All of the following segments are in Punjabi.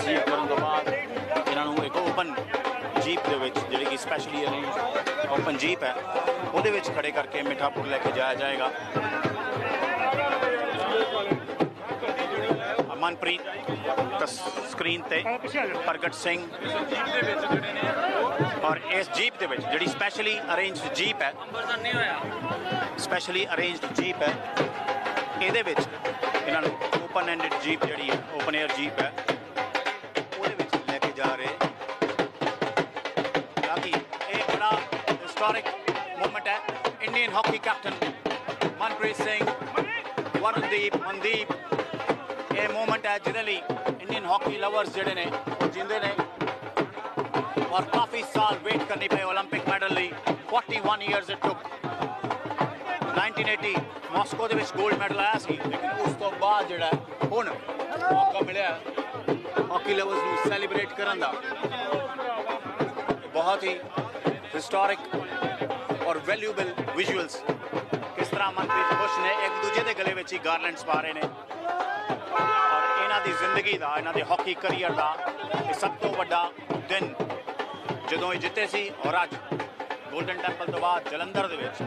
ਰਿਸੀਵ ਕਰਨ ਤੋਂ ਬਾਅਦ ਇਹਨਾਂ ਨੂੰ ਇੱਕ ਓਪਨ ਜੀਪ ਦੇ ਵਿੱਚ, ਜਿਹੜੀ ਕਿ ਸਪੈਸ਼ਲੀ ਅਰੇਂਜ ਓਪਨ ਜੀਪ ਹੈ, ਉਹਦੇ ਵਿੱਚ ਖੜੇ ਕਰਕੇ ਮਿੱਠਾਪੁਰ ਲੈ ਕੇ ਜਾਇਆ ਜਾਏਗਾ। ਮਨਪ੍ਰੀਤ ਸਕਰੀਨ ਤੇ ਪ੍ਰਗਟ ਸਿੰਘ। ਔਰ ਇਸ ਜੀਪ ਦੇ ਵਿੱਚ, ਜਿਹੜੀ ਸਪੈਸ਼ਲੀ ਅਰੇਂਜਡ ਜੀਪ ਹੈ ਸਪੈਸ਼ਲੀ ਅਰੇਂਜਡ ਜੀਪ ਹੈ, ਇਹਦੇ ਵਿੱਚ ਇਹਨਾਂ ਨੂੰ ਓਪਨ ਐਂਡਡ ਜੀਪ ਜਿਹੜੀ ਹੈ ਓਪਨ 에ਅਰ ਜੀਪ ਹੈ। ਹੈਗਾ ਇਹ ਬੜਾ ਹਿਸਟੋਰਿਕ ਮੂਮੈਂਟ ਹੈ। Indian hockey captain Manpreet Singh, Varandeep, Mandeep, ਇਹ ਮੂਮੈਂਟ ਹੈ ਜਿਹਦੇ ਲਈ ਇੰਡੀਅਨ ਹਾਕੀ ਲਵਰਸ ਜਿਹੜੇ ਨੇ ਜਿੰਦੇ ਨੇ। ਔਰ ਕਾਫੀ ਸਾਲ ਵੇਟ ਕਰਨੀ ਪਏ 올림픽 ਮੈਡਲ ਲਈ 41 ਇਅਰਸ ਇਟ ਟੁਕ 1980 ਮਾਸਕੋ ਦੇ ਵਿੱਚ 골ਡ ਮੈਡਲ ਆਇਆ ਸੀ। ਲੇਕਿਨ ਉਸ ਤੋਂ ਬਾਅਦ ਜਿਹੜਾ ਹੁਣ ਮੌਕਾ ਮਿਲਿਆ ਹਾਕੀ ਲਵਰਸ ਨੂੰ ਸੈਲੀਬ੍ਰੇਟ ਕਰਨ ਦਾ। ਇਹ ਬਹੁਤ ਹੀ ਹਿਸਟੋਰਿਕ ਔਰ ਵੈਲਿਊਬਲ ਵਿਜ਼ੂਅਲਸ ਕਿਸ ਤਰ੍ਹਾਂ ਮਨਪ੍ਰੀਤ ਬੁਸ਼ ਨੇ ਇੱਕ ਦੂਜੇ ਦੇ ਗਲੇ ਵਿੱਚ ਹੀ ਗਾਰਲੈਂਡਸ ਪਾ ਰਹੇ ਨੇ ਔਰ ਇਹਨਾਂ ਦੀ ਜ਼ਿੰਦਗੀ ਦਾ ਇਹਨਾਂ ਦੇ ਹਾਕੀ ਕੈਰੀਅਰ ਦਾ ਇਹ ਸਭ ਤੋਂ ਵੱਡਾ ਦਿਨ ਜਦੋਂ ਇਹ ਜਿੱਤੇ ਸੀ ਔਰ ਅੱਜ ਗੋਲਡਨ ਟੈਂਪਲ ਤੋਂ ਬਾਅਦ ਜਲੰਧਰ ਦੇ ਵਿੱਚ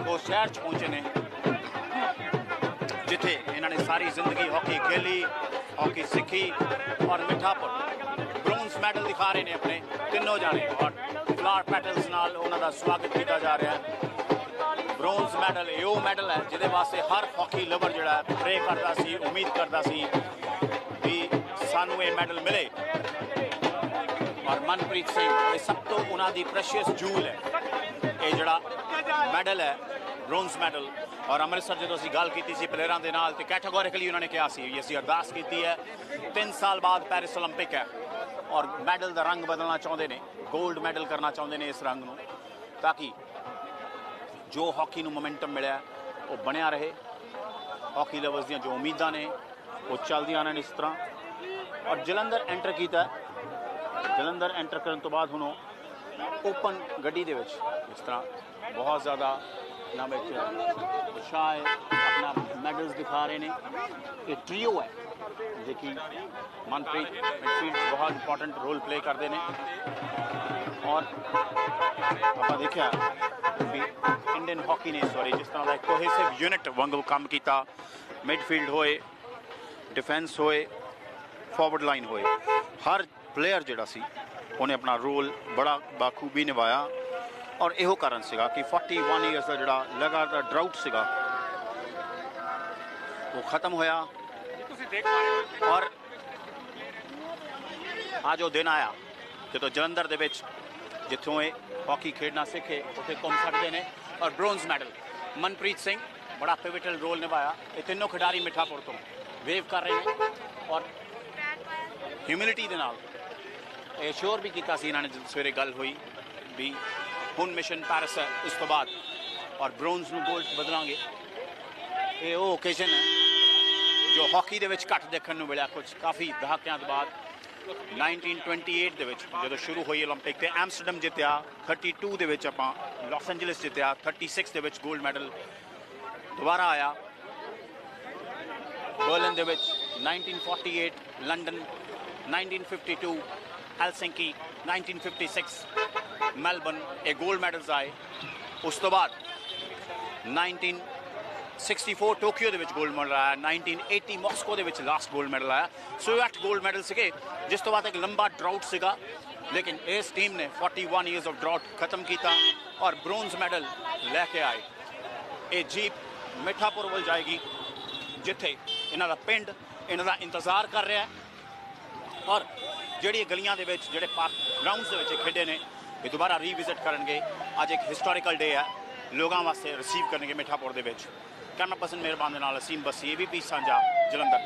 ਉਹ ਸ਼ਹਿਰ 'ਚ ਪਹੁੰਚੇ ਨੇ ਜਿੱਥੇ ਇਹਨਾਂ ਨੇ ਸਾਰੀ ਜ਼ਿੰਦਗੀ ਹਾਕੀ ਖੇਲੀ ਹਾਕੀ ਸਿੱਖੀ ਔਰ ਮਿੱਠਾਪੁਰ ਮੈਡਲ ਦਿਖਾ ਰਹੇ ਨੇ ਆਪਣੇ ਤਿੰਨੋਂ ਜਾਣੇ ਔਰ ਫਲਾਰ ਪੈਟਲਸ ਨਾਲ ਉਹਨਾਂ ਦਾ ਸਵਾਗਤ ਕੀਤਾ ਜਾ ਰਿਹਾ ਹੈ ਬ੍ਰੌਂਜ਼ ਮੈਡਲ ਇਹ ਉਹ ਮੈਡਲ ਹੈ ਜਿਹਦੇ ਵਾਸਤੇ ਹਰ ਹਾਕੀ ਲਵਰ ਜਿਹੜਾ ਪ੍ਰੇ ਕਰਦਾ ਸੀ ਉਮੀਦ ਕਰਦਾ ਸੀ ਵੀ ਸਾਨੂੰ ਇਹ ਮੈਡਲ ਮਿਲੇ ਔਰ ਮਨਪ੍ਰੀਤ ਸਿੰਘ ਇਹ ਸਭ ਤੋਂ ਉਹਨਾਂ ਦੀ ਪ੍ਰੈਸ਼ੀਅਸ ਜੂਲ ਹੈ ਇਹ ਜਿਹੜਾ ਮੈਡਲ ਹੈ ਬ੍ਰੌਂਜ਼ ਮੈਡਲ ਔਰ ਅੰਮ੍ਰਿਤਸਰ ਜਦੋਂ ਅਸੀਂ ਗੱਲ ਕੀਤੀ ਸੀ ਪਲੇਅਰਾਂ ਦੇ ਨਾਲ ਤੇ ਕੈਟਾਗੋਰੀਕਲੀ ਉਹਨਾਂ ਨੇ ਕਿਹਾ ਸੀ ਵੀ ਅਸੀਂ ਅਰਦਾਸ ਕੀਤੀ ਹੈ 3 ਸਾਲ ਬਾਅਦ ਪੈਰਿਸ 올림픽 ਹੈ ਔਰ ਮੈਡਲ ਦਾ ਰੰਗ ਬਦਲਣਾ ਚਾਹੁੰਦੇ ਨੇ 골ਡ ਮੈਡਲ ਕਰਨਾ ਚਾਹੁੰਦੇ ਨੇ ਇਸ ਰੰਗ ਨੂੰ, ਤਾਂ ਕਿ ਜੋ ਹਾਕੀ ਨੂੰ ਮੋਮੈਂਟਮ ਮਿਲਿਆ, ਉਹ ਬਣਿਆ ਰਹੇ। ਹਾਕੀ ਲਵਰਸ ਦੀਆਂ ਜੋ ਉਮੀਦਾਂ ਨੇ, ਉਹ ਚੱਲਦੀਆਂ ਨੇ ਇਸ ਤਰ੍ਹਾਂ। ਔਰ ਜਲੰਧਰ ਐਂਟਰ ਕੀਤਾ ਜਲੰਧਰ ਐਂਟਰ ਕਰਨ ਤੋਂ ਬਾਅਦ ਹੁਣ ਉਹ ਓਪਨ ਗੱਡੀ ਦੇ ਵਿੱਚ ਇਸ ਤਰ੍ਹਾਂ ਬਹੁਤ ਜ਼ਿਆਦਾ ਨਾ ਵਿੱਚ ਉਤਸ਼ਾਹ ਆਪਣਾ ਮੈਡਲਸ ਦਿਖਾ ਰਹੇ ਨੇ। ਇਹ ਟ੍ਰੀਓ ਹੈ, ਜੇ ਮਨਪ੍ਰੀਤ ਮਿਡਫੀਲਡ ਬਹੁਤ ਇੰਪੋਰਟੈਂਟ ਰੋਲ ਪਲੇ ਕਰਦੇ ਨੇ। ਔਰ ਆਪਾਂ ਦੇਖਿਆ ਵੀ ਇੰਡੀਅਨ ਹਾਕੀ ਨੇ ਸੌਰੀ ਜਿਸ ਤਰ੍ਹਾਂ ਦਾ ਇੱਕ ਕੋਹੇਸਿਵ ਯੂਨਿਟ ਵਾਂਗੂ ਕੰਮ ਕੀਤਾ। ਮਿਡਫੀਲਡ ਹੋਏ ਡਿਫੈਂਸ ਹੋਏ ਫਾਰਵਰਡ ਲਾਈਨ ਹੋਏ। ਹਰ ਪਲੇਅਰ ਜਿਹੜਾ ਸੀ, ਉਹਨੇ ਆਪਣਾ ਰੋਲ ਬੜਾ ਬਾਖੂਬੀ ਨਿਭਾਇਆ। ਔਰ ਇਹੋ ਕਾਰਨ ਸੀਗਾ ਕਿ 41 ਇਅਰਸ ਦਾ ਜਿਹੜਾ ਲਗਾਤਾਰ ਡਰਾਊਟ ਸੀਗਾ, ਉਹ ਖਤਮ ਹੋਇਆ। ਤੁਸੀਂ ਦੇਖ ਪਾ ਰਹੇ ਹੋ ਔਰ ਅੱਜ ਉਹ ਦਿਨ ਆਇਆ, ਜਦੋਂ ਜਲੰਧਰ ਦੇ ਵਿੱਚ, ਜਿੱਥੋਂ ਇਹ ਹਾਕੀ ਖੇਡਣਾ ਸਿੱਖੇ, ਉੱਥੇ ਘੁੰਮ ਸਕਦੇ ਨੇ। ਔਰ ਬ੍ਰੌਂਜ਼ ਮੈਡਲ ਮਨਪ੍ਰੀਤ ਸਿੰਘ ਬੜਾ ਪਿਵਟਲ ਰੋਲ ਨਿਭਾਇਆ। ਇਹ ਤਿੰਨੋਂ ਖਿਡਾਰੀ ਮਿੱਠਾਪੁਰ ਤੋਂ ਵੇਵ ਕਰ ਰਹੇ ਨੇ। ਔਰ ਹਿਊਮਿਲਿਟੀ ਦੇ ਨਾਲ ਇਹ ਸ਼ੋਰ ਵੀ ਕੀਤਾ ਸੀ, ਇਹਨਾਂ ਨੇ ਜਦੋਂ ਸਵੇਰੇ ਗੱਲ ਹੋਈ ਵੀ ਹੁਣ ਮਿਸ਼ਨ ਪੈਰਿਸ ਉਸ ਤੋਂ ਬਾਅਦ। ਔਰ ਬ੍ਰੌਂਜ਼ ਨੂੰ ਗੋਲਡ ਬਦਲਾਂਗੇ। ਇਹ ਉਹ ਓਕੇਸ਼ਨ ਹੈ, ਜੋ ਹਾਕੀ ਦੇ ਵਿੱਚ ਘੱਟ ਦੇਖਣ ਨੂੰ ਮਿਲਿਆ ਕੁਝ ਕਾਫੀ ਦਹਾਕਿਆਂ ਤੋਂ ਬਾਅਦ। 1928 ਦੇ ਵਿੱਚ, ਜਦੋਂ ਸ਼ੁਰੂ ਹੋਈ 올림픽 ਤੇ ਐਮਸਟਰਡਮ ਜਿੱਤਿਆ 32 ਦੇ ਵਿੱਚ ਆਪਾਂ ਲਾਸ ਐਂਜਲਸ ਜਿੱਤਿਆ 36 ਦੇ ਵਿੱਚ ਗੋਲਡ ਮੈਡਲ ਦੁਬਾਰਾ ਆਇਆ। ਬਰਲਿਨ ਦੇ ਵਿੱਚ 1948 ਲੰਡਨ 1952 ਹੈਲਸਿੰਕੀ 1956 ਮੈਲਬਨ ਇਹ 골ਡ ਮੈਡਲਸ ਆਏ ਉਸ ਤੋਂ ਬਾਅਦ 1964 ਟੋਕੀਓ ਦੇ ਵਿੱਚ 골ਡ ਮੈਡਲ ਆਇਆ 1980 ਮਾਸਕੋ ਦੇ ਵਿੱਚ ਲਾਸਟ 골ਡ ਮੈਡਲ ਆਇਆ ਸੋ ਇਹ 8 골ਡ ਮੈਡਲ ਸੀਗੇ ਜਿਸ ਤੋਂ ਬਾਅਦ ਇੱਕ ਲੰਬਾ ਡਰਾਊਟ ਸੀਗਾ ਲੇਕਿਨ ਇਸ ਟੀਮ ਨੇ 41 ਇਅਰਸ ਆਫ ਡਰਾਊਟ ਖਤਮ ਕੀਤਾ ਔਰ ਬ੍ਰੌਂਜ਼ ਮੈਡਲ ਲੈ ਕੇ ਆਏ ਇਹ ਜੀਪ ਮਿੱਠਾਪੁਰ ਵੱਲ ਜਾਏਗੀ ਜਿੱਥੇ ਇਹਨਾਂ ਦਾ ਪਿੰਡ ਇਹਨਾਂ ਦਾ ਇੰਤਜ਼ਾਰ ਕਰ ਰਿਹਾ ਔਰ ਜਿਹੜੀ ਗਲੀਆਂ ਦੇ ਵਿੱਚ ਜਿਹੜੇ ਪਾਰਕ ਗਰਾਊਂਡਸ ਦੇ ਵਿੱਚ ਖੇਡੇ ਨੇ ਇਹ ਦੁਬਾਰਾ ਰੀਵਿਜ਼ਿਟ ਕਰਨਗੇ। ਅੱਜ ਇੱਕ ਹਿਸਟੋਰੀਕਲ ਡੇ ਹੈ। ਲੋਕਾਂ ਵਾਸਤੇ ਰਿਸੀਵ ਕਰਨਗੇ ਮਿੱਠਾਪੁਰ ਦੇ ਵਿੱਚ। ਕੈਮਰਾ ਪਰਸਨ ਮਿਹਰਬਾਨ ਦੇ ਨਾਲ ਅਸੀਮ ਬਸੀ ਏਬੀਪੀ ਸਾਂਝਾ, ਜਲੰਧਰ।